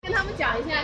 跟他们讲一下